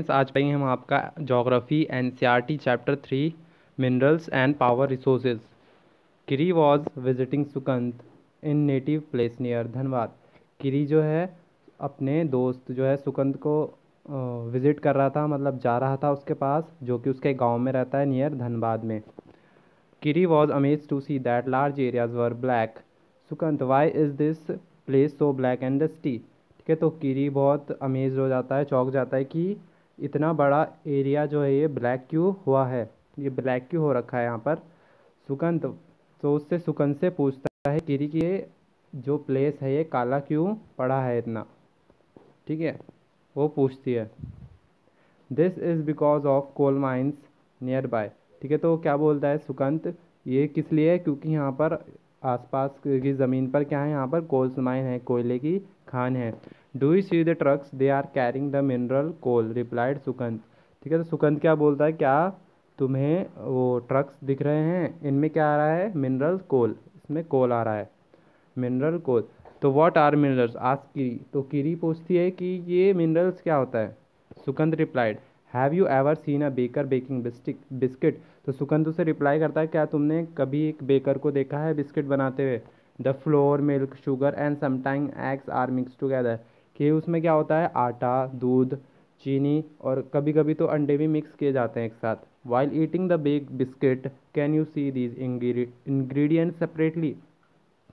आज पढ़ेंगे हम आपका geography N C chapter three minerals and power resources Kiri was visiting Sukant in native place near Dhanbad Kiri जो है, अपने दोस्त जो है सुकंत को विज़िट कर रहा था मतलब जा रहा था उसके पास, जो कि उसके गाँव में रहता है नियर धनबाद में. Kiri was amaze to see that large areas were black Sukant why is this place so black and dusty ठीक है तो किरी बहुत अमेज हो जाता है, चौक जाता है कि इतना बड़ा एरिया जो है, ये ब्लैक क्यों हुआ है? ये ब्लैक क्यों हो रखा है यहाँ पर? सुकंत तो उससे सुकंत से पूछता है कि ये जो प्लेस है, ये काला क्यों पड़ा है इतना? ठीक है, वो पूछती है। This is because of coal mines nearby ठीक है तो क्या बोलता है? सुकंत ये किस लिए है? क्योंकि यहाँ पर आसपास की ज़मीन पर क्या है? यहाँ पर कोल्स माइन है, कोयले की खान है। Do you see the trucks they are carrying the mineral coal replied Sukant ठीक है तो सुकंत क्या बोलता है? क्या तुम्हें वो ट्रक्स दिख रहे हैं? इनमें क्या आ रहा है? मिनरल कोल इसमें कोल आ रहा है. मिनरल कोल तो व्हाट आर मिनरल्स आज की तो कीरी पूछती है कि ये मिनरल्स क्या होता है? Sukant replied have you ever seen a baker baking biscuit biscuit तो सुकंत उसे रिप्लाई करता है, क्या तुमने कभी एक बेकर को देखा है बिस्किट बनाते हुए? The flour milk sugar and sometime eggs are mix together कि उसमें क्या होता है? आटा, दूध, चीनी और कभी कभी तो अंडे भी मिक्स किए जाते हैं एक साथ। While eating the bake biscuit can you see these ingredients separately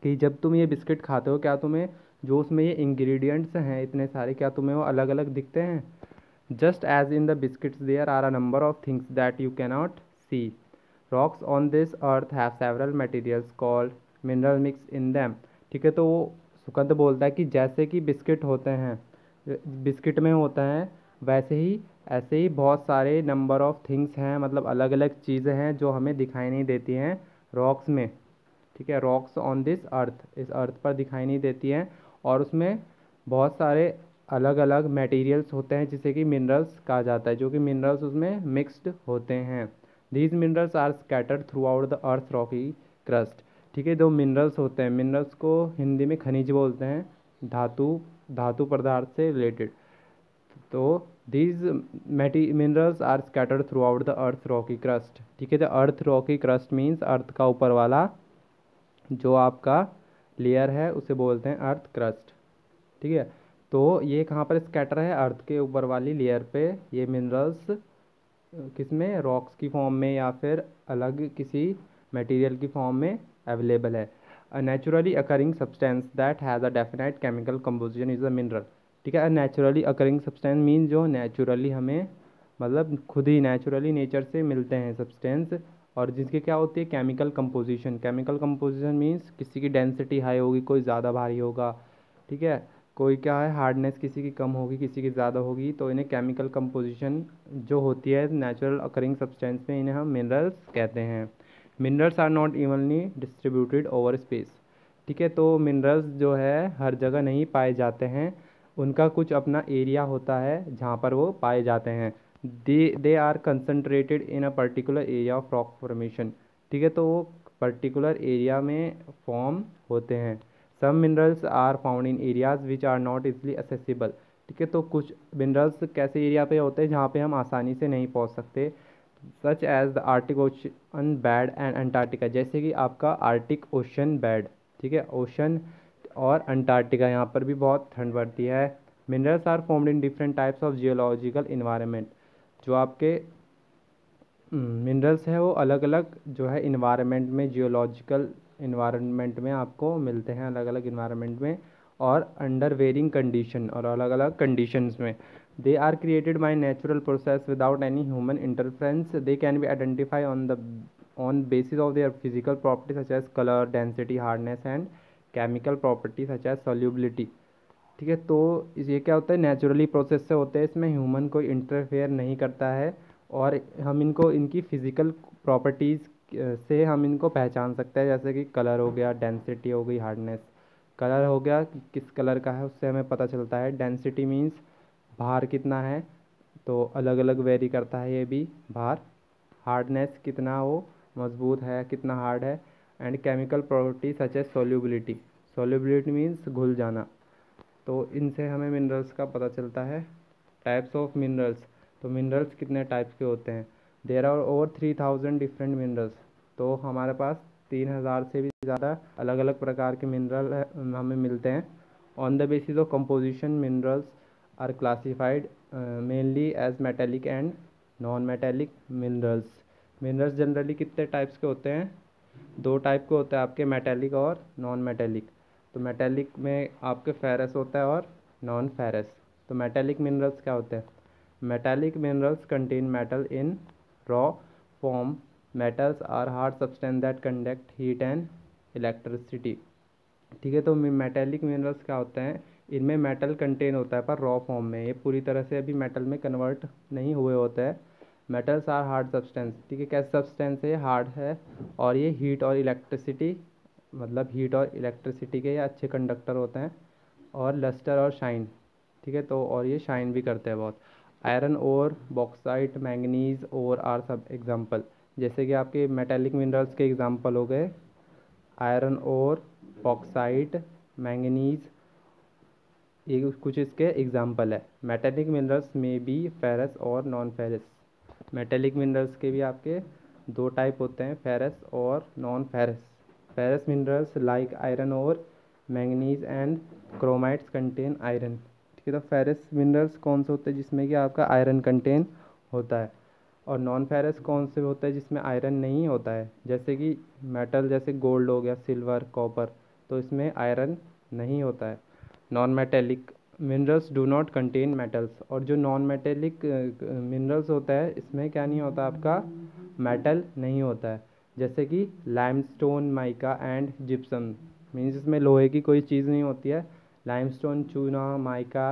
कि जब तुम ये बिस्किट खाते हो, क्या तुम्हें जो उसमें ये इंग्रेडिएंट्स हैं, इतने सारे, क्या तुम्हें वो अलग अलग दिखते हैं? Just as in the biscuits there are a number of things that you cannot see rocks on this earth have several materials called mineral mix in them ठीक है तो वो सुकंत बोलता है कि जैसे कि बिस्किट होते हैं, बिस्किट में होता है, वैसे ही, ऐसे ही बहुत सारे नंबर ऑफ़ थिंग्स हैं मतलब अलग अलग चीज़ें हैं जो हमें दिखाई नहीं देती हैं रॉक्स में। ठीक है रॉक्स ऑन दिस अर्थ इस अर्थ पर दिखाई नहीं देती हैं और उसमें बहुत सारे अलग अलग मटेरियल्स होते हैं जिसे कि मिनरल्स कहा जाता है, जो कि मिनरल्स उसमें मिक्सड होते हैं। These minerals are scattered throughout the earth rocky crust ठीक है दो मिनरल्स होते हैं मिनरल्स को हिंदी में खनिज बोलते हैं, धातु धातु पदार्थ से रिलेटेड तो these मेटी minerals are scattered throughout the earth rocky crust ठीक है the earth rocky crust means earth का ऊपर वाला जो आपका लेयर है, उसे बोलते हैं अर्थ क्रस्ट ठीक है तो ये कहाँ पर स्कैटर है? अर्थ के ऊपर वाली लेयर पे ये मिनरल्स किसमें? रॉक्स की फॉर्म में या फिर अलग किसी मटेरियल की फॉर्म में अवेलेबल है। A naturally occurring substance that has a definite chemical composition is a mineral ठीक है? नेचुरली अकरिंग सब्सटेंस मीन जो नेचुरली हमें मतलब खुद ही नेचुरली नेचर से मिलते हैं सब्सटेंस और जिसकी क्या होती है? Chemical composition chemical composition means किसी की डेंसिटी हाई होगी, कोई ज़्यादा भारी होगा। ठीक है? कोई क्या है? हार्डनेस किसी की कम होगी, किसी की ज़्यादा होगी। तो इन्हें केमिकल कंपोजिशन जो होती है नेचुरल अकरिंग सब्सटेंस में इन्हें हम मिनरल्स कहते हैं। Minerals are not evenly distributed over space ठीक है तो मिनरल्स जो है, हर जगह नहीं पाए जाते हैं। उनका कुछ अपना एरिया होता है जहाँ पर वो पाए जाते हैं। They they are concentrated in a particular area of rock formation ठीक है तो वो पर्टिकुलर एरिया में फॉर्म होते हैं। Some minerals are found in areas which are not easily accessible ठीक है तो कुछ मिनरल्स कैसे एरिया पे होते हैं जहाँ पे हम आसानी से नहीं पहुँच सकते? Such as the Arctic ocean bed and Antarctica जैसे कि आपका आर्टिक ओशन बैड ठीक है? ओशन और अंटार्कटिका यहाँ पर भी बहुत ठंड पड़ती है। Minerals are formed in different types of geological environment जो आपके मिनरल्स हैं वो अलग अलग जो है इन्वायरमेंट में जियोलॉजिकल इन्वायरमेंट में आपको मिलते हैं अलग अलग इन्वायरमेंट में और अंडर वेरिंग कंडीशन और अलग अलग कंडीशंस में। They are created by natural process without any human interference they can भी identify on the on basis of their physical property such as colour density hardness and chemical property such as solubility ठीक है तो ये क्या होता है? Naturally process से होते हैं। इसमें ह्यूमन को इंटरफेयर नहीं करता है और हम इनको, इनकी फ़िज़िकल प्रॉपर्टीज़ से हम इनको पहचान सकते हैं। जैसे कि कलर हो गया डेंसिटी हो गई हार्डनेस कलर हो गया किस कलर का है, उससे हमें पता चलता है। डेंसिटी मीन्स भार कितना है? तो अलग अलग वेरी करता है ये भी भार। हार्डनेस कितना वो मज़बूत है, कितना हार्ड है? And chemical property such as solubility solubility means घुल जाना। तो इनसे हमें मिनरल्स का पता चलता है। टाइप्स ऑफ़ मिनरल्स तो मिनरल्स कितने टाइप्स के होते हैं? There are over three thousand different minerals तो हमारे पास तीन हज़ार से भी ज़्यादा अलग अलग प्रकार के मिनरल हमें मिलते हैं। On the basis of composition minerals are classified mainly as metallic and non metallic minerals minerals generally कितने टाइप्स के होते हैं? दो टाइप के होते हैं आपके मेटेलिक और नॉन मेटेलिक तो मेटेलिक में आपके फेरस होता है और नॉन फेरस तो मेटेलिक मिनरल्स क्या होते हैं? Metallic minerals contain metal in raw form metals are hard substance that conduct heat and electricity ठीक है तो मेटेलिक मिनरल्स क्या होते हैं? इनमें मेटल कंटेन होता है पर रॉ फॉर्म में। ये पूरी तरह से अभी मेटल में कन्वर्ट नहीं हुए होते हैं। मेटल्स आर हार्ड सब्सटेंस ठीक है? कैसे सब्सटेंस है? हार्ड है और ये हीट और इलेक्ट्रिसिटी मतलब हीट और इलेक्ट्रिसिटी के ये अच्छे कंडक्टर होते हैं। और लस्टर और शाइन ठीक है? तो और ये शाइन भी करते हैं बहुत। आयरन और बॉक्साइट मैंगनीज और आर सब एग्ज़ाम्पल जैसे कि आपके मेटेलिक मिनरल्स के एग्ज़ाम्पल हो गए। आयरन और बॉक्साइट मैंगनीज ये कुछ इसके एग्ज़ाम्पल है। मेटेलिक मिनरल्स में भी फेरस और नॉन फेरस मेटेलिक मिनरल्स के भी आपके दो टाइप होते हैं फेरस और non ferrous ferrous minerals like iron और manganese and chromites contain iron ठीक है तो फेरस मिनरल्स कौन से होते हैं जिसमें कि आपका आयरन कंटेन होता है? और नॉन फेरस कौन से होते हैं जिसमें आयरन नहीं होता है? जैसे कि मेटल जैसे गोल्ड हो गया सिल्वर कॉपर तो इसमें आयरन नहीं होता है। Non metallic minerals do not contain metals और जो नॉन मेटेलिक मिनरल्स होता है, इसमें क्या नहीं होता आपका? मेटल नहीं होता है। जैसे कि limestone mica and gypsum means इसमें लोहे की कोई चीज़ नहीं होती है। लाइमस्टोन चूना माइका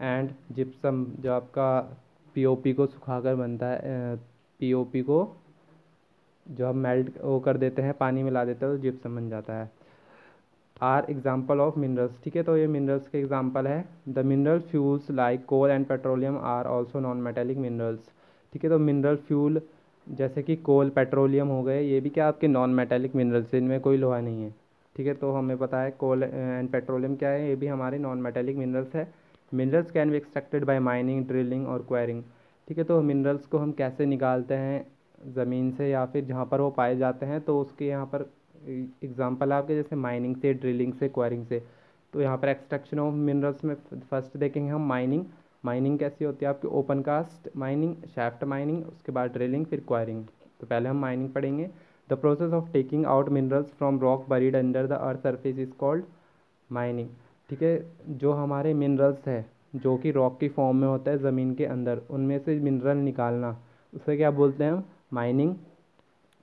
एंड जिप्सम जो आपका पीओपी को सुखाकर बनता है पीओपी को जो हम मेल्ट वो कर देते हैं, पानी मिला देते हैं तो जिप्सम बन जाता है। आर एग्ज़ाम्पल ऑफ़ मिनरल्स ठीक है? तो ये मिनरल्स के एग्ज़ाम्पल है। The mineral fuels like coal and petroleum are also non metallic minerals ठीक है? तो मिनरल फ्यूल जैसे कि कोल पेट्रोलियम हो गए, ये भी क्या आपके नॉन मेटेलिक मिनरल्स इनमें कोई लोहा नहीं है, ठीक है? तो हमें पता है कोल एंड पेट्रोलियम क्या है? ये भी हमारे नॉन मेटेलिक मिनरल्स है। Minerals can be extracted by mining drilling और क्वायरिंग ठीक है? तो मिनरल्स को हम कैसे निकालते हैं? ज़मीन से या फिर जहाँ पर वो पाए जाते हैं तो उसके यहाँ पर एग्जांपल आपके जैसे माइनिंग से ड्रिलिंग से क्वायरिंग से। तो यहाँ पर एक्सट्रैक्शन ऑफ़ मिनरल्स में फ़र्स्ट देखेंगे हम माइनिंग माइनिंग कैसी होती है? आपकी open cast mining shaft mining उसके बाद ड्रिलिंग फिर क्वायरिंग तो पहले हम माइनिंग पढ़ेंगे। The process of taking out minerals from rock buried under the earth surface is called mining ठीक है? जो हमारे मिनरल्स है, जो कि रॉक की फॉर्म में होता है, ज़मीन के अंदर, उनमें से मिनरल निकालना। उसे क्या बोलते हैं माइनिंग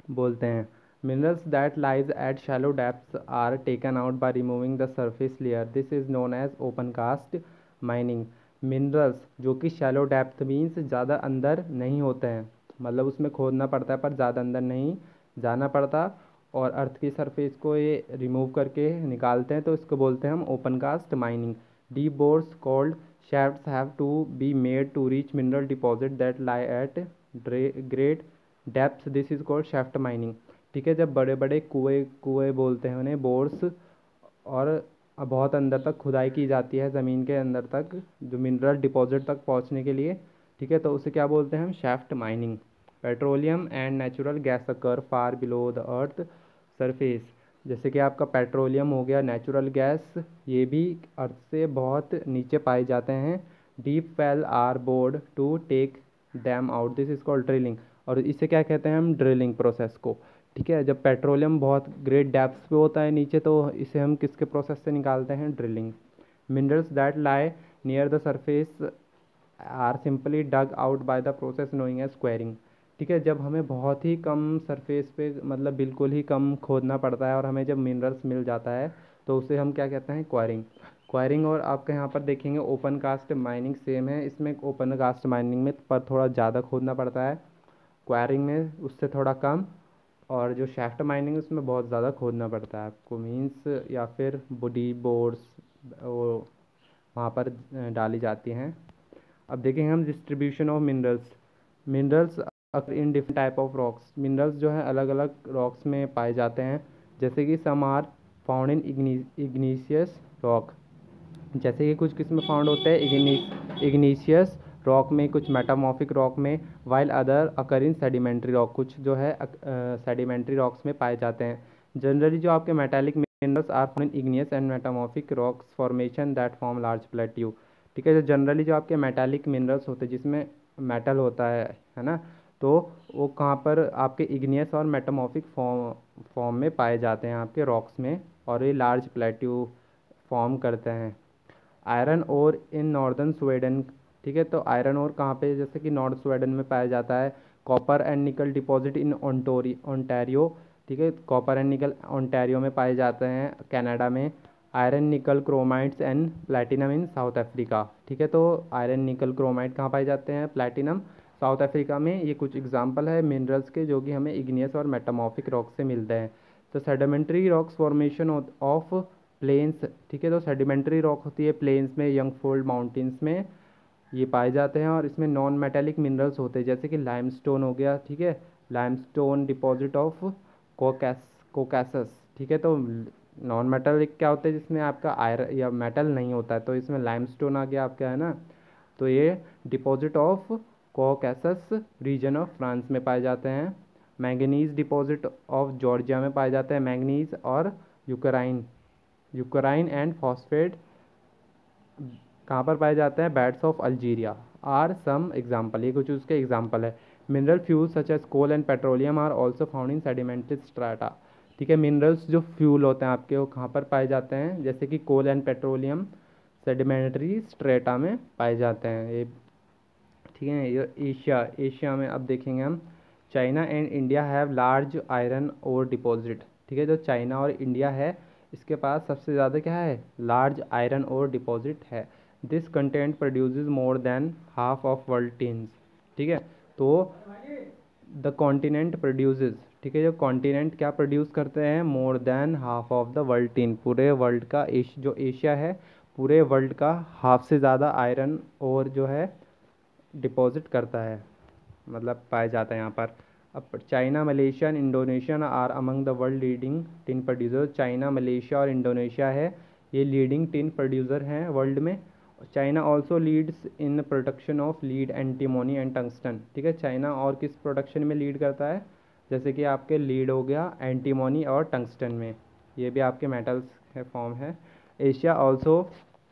बोलते हैं। Minerals that lies at shallow depths are taken out by removing the surface layer. This is known as open cast mining. Minerals जो कि शैलो डेप्थ मीन्स ज़्यादा अंदर नहीं होते हैं। मतलब उसमें खोदना पड़ता है, पर ज़्यादा अंदर नहीं जाना पड़ता। और अर्थ की सरफेस को ये रिमूव करके निकालते हैं तो इसको बोलते हैं हम open cast mining deep bores called shafts have to be made to reach mineral deposit that lie at great depth this is called shaft mining ठीक है, जब बड़े बड़े कुएँ कुएँ बोलते हैं उन्हें, बोर्स, और बहुत अंदर तक खुदाई की जाती है ज़मीन के अंदर तक, जो मिनरल डिपॉजिट तक पहुँचने के लिए, ठीक है तो उसे क्या बोलते हैं हम? Shaft mining petroleum and natural gas occur far below the earth surface जैसे कि आपका पेट्रोलियम हो गया नेचुरल गैस ये भी अर्थ से बहुत नीचे पाए जाते हैं। Deep well are bored to take them out this is called drilling और इसे क्या कहते हैं हम? ड्रिलिंग प्रोसेस को। ठीक है, जब पेट्रोलियम बहुत ग्रेट डेप्थ पे होता है नीचे तो इसे हम किसके प्रोसेस से निकालते हैं? Drilling minerals that lie near the surface are simply dug out by the process known as quarrying ठीक है, जब हमें बहुत ही कम सरफेस पे मतलब बिल्कुल ही कम खोदना पड़ता है और हमें जब मिनरल्स मिल जाता है तो उसे हम क्या कहते हैं? क्वायरिंग क्वायरिंग और आपके यहाँ पर देखेंगे ओपन कास्ट माइनिंग सेम है। इसमें ओपन कास्ट माइनिंग में पर थोड़ा ज़्यादा खोदना पड़ता है। क्वायरिंग में उससे थोड़ा कम और जो शैफ्ट माइनिंग है, उसमें बहुत ज़्यादा खोदना पड़ता है आपको। मीन्स या फिर बॉडी बोर्ड्स वो वहाँ पर डाली जाती हैं। अब देखेंगे हम distribution of minerals minerals in different type of rocks minerals जो हैं अलग अलग रॉक्स में पाए जाते हैं। जैसे कि some are found in igneous rock जैसे कि कुछ किस्म फाउंड होते हैं इग्नीशियस रॉक में, कुछ मेटामॉर्फिक रॉक में while other occur in sedimentary rock कुछ जो है सेडिमेंट्री रॉक्स में पाए जाते हैं। जनरली जो आपके metallic minerals are in igneous and metamorphic rocks formation that form large plateau ठीक है, जो जनरली जो आपके मेटालिक मिनरल्स होते हैं, जिसमें मेटल होता है है ना? तो वो कहाँ पर आपके इग्नियस और मेटामॉर्फिक फॉर्म फॉर्म में पाए जाते हैं आपके रॉक्स में, और ये लार्ज प्लेट्यू फॉर्म करते हैं। आयरन और इन नॉर्दर्न स्वीडन ठीक है? तो आयरन और कहाँ पे, जैसे कि नॉर्थ स्वीडन में पाया जाता है। Copper and nickel deposit in Ontario Ontario ठीक है? कॉपर एंड निकल ओंटारियो में पाए जाते हैं कनाडा में। Iron nickel chromites and platinum in South Africa ठीक है? तो आयरन निकल क्रोमाइट कहाँ पाए जाते हैं? प्लेटिनम साउथ अफ्रीका में ये कुछ एग्ज़ाम्पल है मिनरल्स के, जो कि हमें इग्नियस और मेटामॉर्फिक रॉक से मिलते हैं। तो sedimentary rocks formation of plains ठीक है? तो सेडिमेंट्री रॉक होती है प्लेन्स में यंग फोल्ड माउंटेन्स में। ये पाए जाते हैं और इसमें नॉन मेटेलिक मिनरल्स होते हैं, जैसे कि लाइमस्टोन हो गया, ठीक है? Limestone deposit of Caucasus Caucasus ठीक है? तो नॉन मेटेलिक क्या होता है, जिसमें आपका आयर या मेटल नहीं होता है तो इसमें लाइमस्टोन आ गया आपका, है ना? तो ये deposit of Caucasus region of France में पाए जाते हैं। मैंगनीज डिपॉजिट ऑफ़ जॉर्जिया में पाए जाते हैं मैंगनीज और यूक्राइन यूक्राइन एंड फॉस्फेट कहाँ पर पाए जाते हैं? Beds of Algeria are some example ये कुछ उसके एग्ज़ाम्पल है। Mineral fuel such as coal and petroleum are also found in sedimented strata ठीक है मिनरल्स जो फ्यूल होते हैं आपके, वो कहाँ पर पाए जाते हैं? जैसे कि coal and petroleum sedimentary strata में पाए जाते हैं। ये, ठीक है, ये एशिया एशिया में अब देखेंगे हम। China and India have large iron ore deposit ठीक है, जो चाइना और इंडिया है, इसके पास सबसे ज़्यादा क्या है? लार्ज आयरन और डिपॉजिट है। This continent produces more than half of world tins ठीक है? तो द कॉन्टिनेंट प्रोड्यूसेस ठीक है? जो कॉन्टिनेंट क्या प्रोड्यूस करते हैं? More than half of the world tin पूरे वर्ल्ड का एश, जो एशिया है पूरे वर्ल्ड का हाफ़ से ज़्यादा आयरन और जो है डिपॉजिट करता है। मतलब पाया जाता है यहाँ पर। अब China Malaysia and Indonesia are among the world leading tin producer China Malaysia और इंडोनेशिया है ये लीडिंग टिन प्रोड्यूसर हैं वर्ल्ड में। China also leads in production of lead antimony and tungsten ठीक है? चाइना और किस प्रोडक्शन में लीड करता है? जैसे कि आपके लीड हो गया एंटीमोनी और टंगस्टन में। ये भी आपके मेटल्स है फॉर्म है। Asia also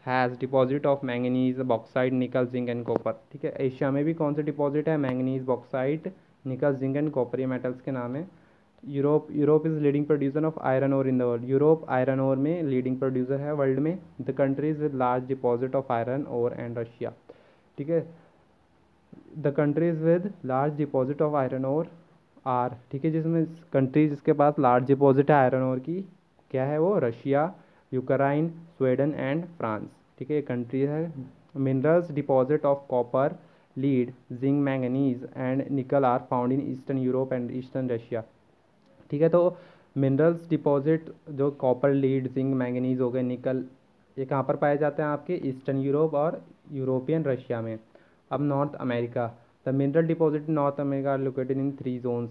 has deposit of manganese bauxite nickel zinc and copper ठीक है? एशिया में भी कौन से डिपॉजिट है? Manganese bauxite nickel zinc and copper ये मेटल्स के नाम है। Europe Europe is leading producer of iron ore in the world Europe iron ore में लीडिंग प्रोड्यूसर है वर्ल्ड में the countries with large deposit of iron ore and Russia ठीक है? The countries with large deposit of iron ore are ठीक है? जिसमें country जिसके पास लार्ज डिपॉजिट है आयरन ओर की, क्या है वो? Russia Ukraine Sweden and France ठीक है? कंट्री है। Minerals deposit of copper lead zinc manganese and nickel are found in eastern Europe and eastern Russia ठीक है तो मिनरल्स डिपॉजिट जो कॉपर लीड जिंक मैंगनीज हो गए निकल ये कहाँ पर पाए जाते हैं आपके? ईस्टर्न यूरोप और यूरोपियन रशिया में। अब North America the mineral deposit North America located in three zones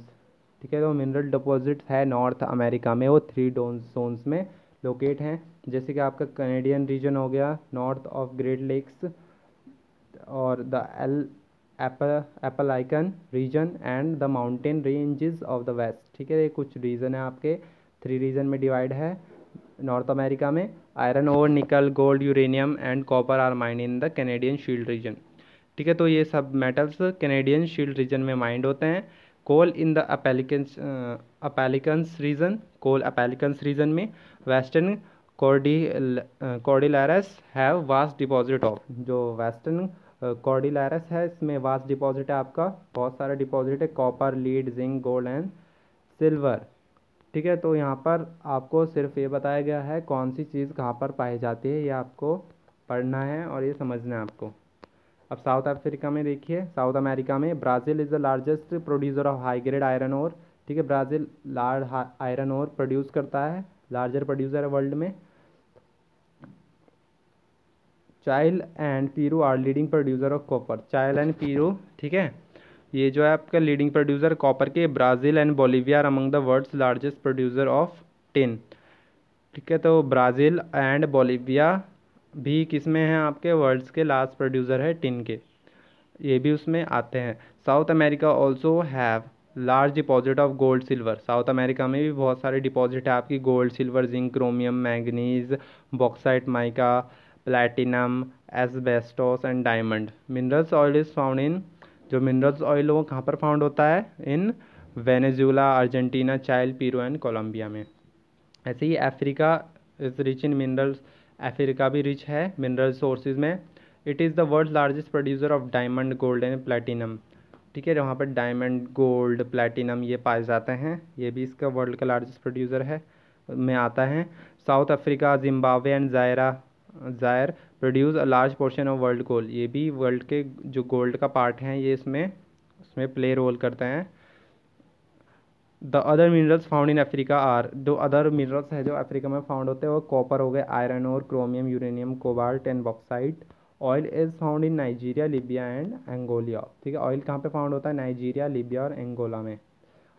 ठीक है तो मिनरल डिपॉजिट है नॉर्थ अमेरिका में, वो थ्री जोन्स में लोकेट हैं। जैसे कि आपका कनेडियन रीजन हो गया नॉर्थ ऑफ़ ग्रेट लेक्स और the L Appalachian region and the mountain ranges of the west ठीक है, ये कुछ रीजन है आपके। थ्री रीजन में डिवाइड है। नॉर्थ अमेरिका में आयरन और nickel gold uranium and copper are mined in the Canadian shield region ठीक है तो ये सब मेटल्स कैनेडियन शील्ड रीजन में माइंड होते हैं। Coal in the Appalachians Appalachians region coal Appalachians region में western Cordilleras Cordilleras have vast deposit of जो वेस्टर्न कॉर्डिलरस है, इसमें वास्ट डिपॉजिट है आपका, बहुत सारा डिपॉजिट है copper lead zinc gold and silver ठीक है तो यहाँ पर आपको सिर्फ़ ये बताया गया है कौन सी चीज़ कहाँ पर पाई जाती है, ये आपको पढ़ना है और ये समझना है आपको। अब साउथ अफ्रीका में देखिए, साउथ अमेरिका में Brazil is the largest producer of high grade iron ore ठीक है, Brazil large iron ore produce करता है लार्जर प्रोड्यूसर है वर्ल्ड में। Chile and Peru are leading producer of copper. Chile and Peru, ठीक है? ये जो है आपका लीडिंग प्रोड्यूसर कॉपर के, Brazil and Bolivia are among the world's largest producer of tin ठीक है? तो ब्राज़ील एंड बोलीविया भी किसमें हैं आपके? वर्ल्ड्स के लार्ज प्रोड्यूसर है टिन के। ये भी उसमें आते हैं। South America also have large deposit of gold silver South America में भी बहुत सारे डिपॉजिट है आपकी। Gold silver zinc chromium manganese bauxite mica platinum asbestos and diamond minerals oil is found in जो मिनरल्स ऑयल वो कहाँ पर फाउंड होता है? In Venezuela Argentina Chile Peru and Colombia में। ऐसे ही Africa is rich in minerals Africa भी rich है मिनरल सोर्सेज में। It is the world largest producer of diamond gold and platinum ठीक है, वहाँ पर डायमंड गोल्ड प्लेटिनम ये पाए जाते हैं। ये भी इसका वर्ल्ड का लार्जेस्ट प्रोड्यूसर है, में आता है। South Africa Zimbabwe and Zaire Zaire produce a large portion of world gold ये भी वर्ल्ड के जो गोल्ड का पार्ट हैं, ये इसमें उसमें प्ले रोल करते हैं। The other minerals found in Africa are जो अदर मिनरल्स है जो अफ्रीका में फाउंड होते हैं, वो कॉपर हो गए iron ore chromium uranium cobalt and bauxite oil is found in Nigeria Libya and Angola ठीक है ऑयल कहाँ पे फाउंड होता है? नाइजीरिया लिबिया और एंगोला में।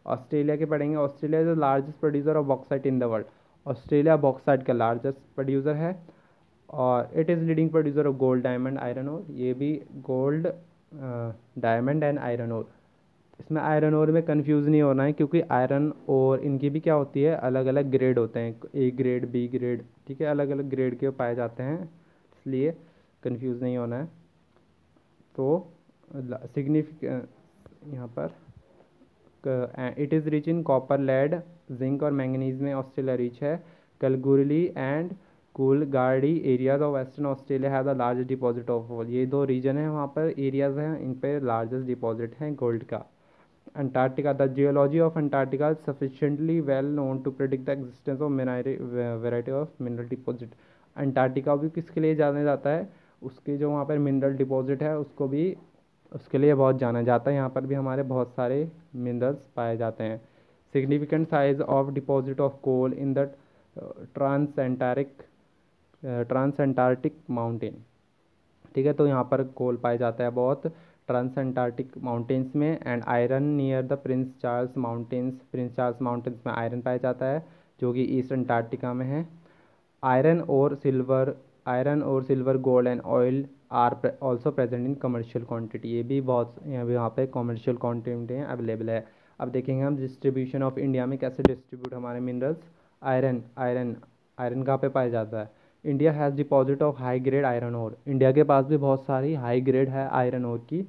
ऑस्ट्रेलिया के पढ़ेंगे। Australia is the largest producer of bauxite in the world Australia bauxite का लार्जेस्ट प्रोड्यूसर है। और it is leading producer of gold diamond iron ore ये भी gold diamond and iron ore इसमें आयरन ओर में confuse नहीं होना है, क्योंकि आयरन और इनकी भी क्या होती है? अलग अलग ग्रेड होते हैं. ए ग्रेड बी ग्रेड ठीक है? अलग अलग ग्रेड के पाए जाते हैं, इसलिए कंफ्यूज नहीं होना है. तो सिग्निफिक यहाँ पर it is rich in copper lead zinc और मैंगनीज में ऑस्ट्रेलिया रिच है. Kalgoorlie and Coolgardie areas of western Australia है the largest deposit of all. ये दो रीजन है, वहाँ पर एरियाज़ हैं, इन पर लार्जेस्ट डिपॉजिट हैं गोल्ड का। Antarctica, the geology of Antarctica sufficiently well known to predict the existence of variety of mineral deposit. Antarctica भी किसके लिए जाना जाता है? उसके जो वहाँ पर मिनरल डिपॉजिट है, उसको भी, उसके लिए बहुत जाना जाता है। यहाँ पर भी हमारे बहुत सारे मिनरल्स पाए जाते हैं। Significant size of deposit of coal in the Transantarctic Transantarctic mountain. ठीक है तो यहाँ पर कोल पाया जाता है बहुत ट्रांसेंटार्टिक माउंटेन्स में and iron near the Prince Charles mountains. Prince Charles mountains में आयरन पाया जाता है, जो कि ईस्ट अंटार्कटिका में है। Iron ore silver, iron ore silver, gold and oil are also present in commercial quantity ये भी बहुत, यहाँ पे कमर्शियल क्वान्टिटी अवेलेबल है। अब देखेंगे हम डिस्ट्रीब्यूशन ऑफ़ इंडिया में कैसे डिस्ट्रीब्यूट हमारे मिनरल्स आयरन आयरन आयरन कहाँ पे पाया जाता है? India has deposit of high grade iron ore India के पास भी बहुत सारी हाई ग्रेड है आयरन ओर की।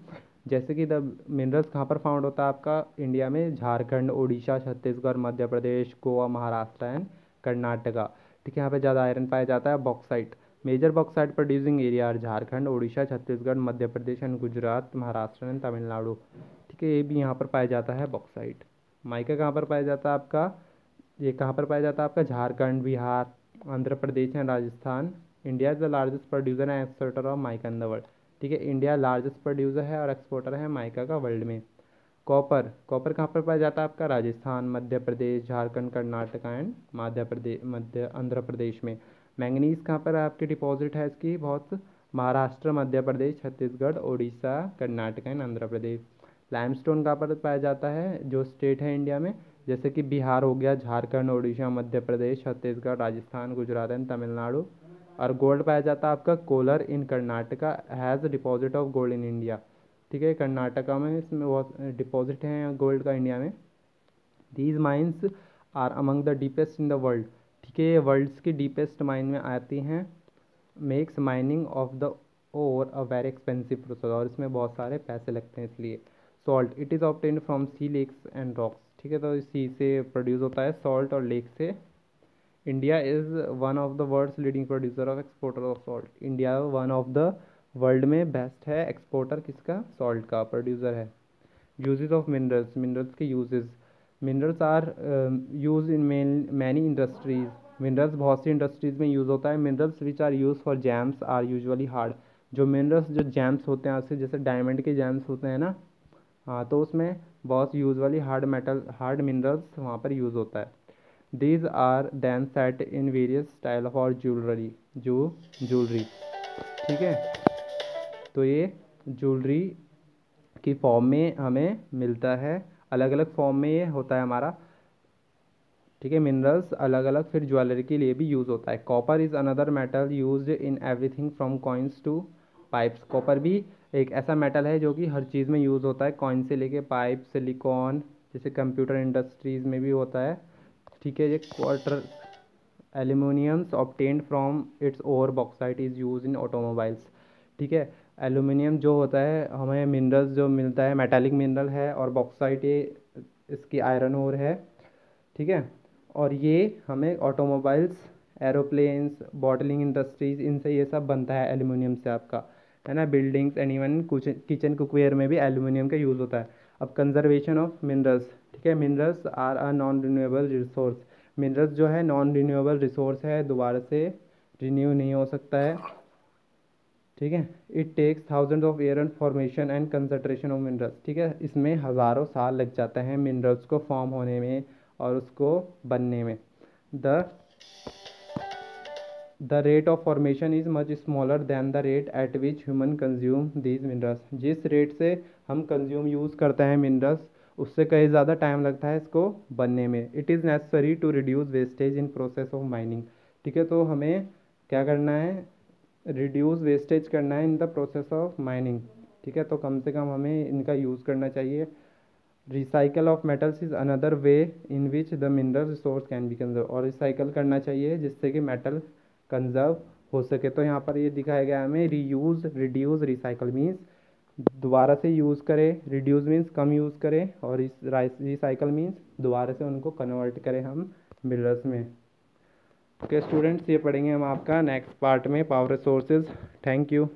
जैसे कि द मिनरल्स कहाँ पर फाउंड होता है आपका? इंडिया में झारखंड उड़ीसा छत्तीसगढ़, मध्य प्रदेश, गोवा, महाराष्ट्र एंड कर्नाटका। ठीक है, यहाँ पे ज़्यादा आयरन पाया जाता है bauxite major bauxite producing area are Jharkhand Orissa Chhattisgarh, Madhya Pradesh and Gujarat, Maharashtra and Tamil Nadu. ठीक है, ये भी यहाँ पर पाया जाता है बॉक्साइट माइका कहाँ पर पाया जाता है आपका? ये कहाँ पर पाया जाता है आपका? Jharkhand, Bihar. Andhra Pradesh and Rajasthan. India is the largest producer and exporter of mica in the world ठीक है, इंडिया लार्जेस्ट प्रोड्यूसर है और एक्सपोर्टर है माइका का वर्ल्ड में। कॉपर कॉपर कहाँ पर पाया जाता है आपका? राजस्थान, मध्य प्रदेश, झारखंड, कर्नाटका एंड मध्य प्रदेश मध्य, आंध्र प्रदेश में। मैंगनीज कहाँ पर आपकी डिपॉजिट है इसकी? बहुत महाराष्ट्र, मध्य प्रदेश, छत्तीसगढ़ उड़ीसा कर्नाटक एंड आंध्र प्रदेश। लाइमस्टोन कहाँ पर पाया जाता है? जो स्टेट है इंडिया में जैसे कि बिहार हो गया, झारखंड उड़ीसा मध्य प्रदेश, छत्तीसगढ़, राजस्थान, गुजरात एंड तमिलनाडु। और गोल्ड पाया जाता है आपका Kolar in Karnataka has deposit of gold in India ठीक है, कर्नाटका में इसमें बहुत डिपॉजिट हैं गोल्ड का इंडिया में। These mines are among the deepest in the world ठीक है, ये वर्ल्ड्स की डीपेस्ट माइन में आती हैं। Makes mining of the ore a very expensive process और इसमें बहुत सारे पैसे लगते हैं इसलिए। Salt it is obtained from sea lakes and rocks ठीक है तो इसी से प्रोड्यूस होता है सॉल्ट और लेक से। India is one of the world's leading producer of exporter of salt India one of the world में बेस्ट है एक्सपोर्टर किसका? सॉल्ट का प्रोड्यूसर है। यूजेज ऑफ़ मिनरल्स मिनरल्स के uses minerals are use in many industries minerals बहुत सी industries में use होता है। Minerals which are use for gems are usually hard जो मिनरल्स जो जैम्स होते हैं जैसे डायमंड के जैम्स होते हैं ना हाँ तो उसमें बहुत usually hard metal hard minerals वहाँ पर यूज़ होता है। These are then set in various style of और ज्वेलरी जो ज्वेलरी ठीक है? तो ये ज्वेलरी की फॉर्म में हमें मिलता है। अलग अलग फॉर्म में ये होता है हमारा, ठीक है? मिनरल्स अलग अलग फिर ज्वेलरी के लिए भी यूज़ होता है। Copper is another metal use in everything from coins to pipes copper भी एक ऐसा मेटल है जो कि हर चीज़ में यूज़ होता है। कॉइन से लेके पाइप सिलिकॉन जैसे कंप्यूटर इंडस्ट्रीज़ में भी होता है। ठीक है, ये quartz aluminiums obtained from its ore bauxite is use in automobiles ठीक है एल्यूमिनियम जो होता है, हमें मिनरल्स जो मिलता है मेटालिक मिनरल है और बॉक्साइट ये इसकी आयरन ओर है। ठीक है, और ये हमें ऑटोमोबाइल्स एरोप्लेन्स बॉटलिंग इंडस्ट्रीज़ इनसे ये सब बनता है एल्यूमिनियम से आपका। है ना buildings and even kitchen cookware में भी एल्यूमिनियम का यूज़ होता है। अब कंजर्वेशन ऑफ़ मिनरल्स ठीक है? Minerals are a non renewable resource minerals जो है नॉन रिन्यूएबल रिसोर्स है, दोबारा से रिन्यू नहीं हो सकता है। ठीक है? It takes thousand of year and formation and concentration of minerals ठीक है? इसमें हज़ारों साल लग जाते हैं मिनरल्स को फॉर्म होने में और उसको बनने में। The the rate of formation is much smaller than the rate at which human consume these minerals जिस रेट से हम कंज्यूम यूज़ करते हैं मिनरल्स उससे कहीं ज़्यादा टाइम लगता है इसको बनने में। It is necessary to reduce wastage in process of mining ठीक है तो हमें क्या करना है? रिड्यूस वेस्टेज करना है in the process of mining ठीक है तो कम से कम हमें इनका यूज़ करना चाहिए। Recycle of metals is another way in which the mineral resource can be conserve और रिसाइकल करना चाहिए जिससे कि मेटल कंजर्व हो सके। तो यहाँ पर ये दिखाया गया हमें रीयूज़ रिड्यूज़ रिसाइकल मीन्स दोबारा से यूज़ करें। रिड्यूज़ मीन्स कम यूज़ करें और रिसाइकल मीन्स दोबारा से उनको कन्वर्ट करें हम मिलर्स में। ओके स्टूडेंट्स ये पढ़ेंगे हम आपका नेक्स्ट पार्ट में। Power resources thank you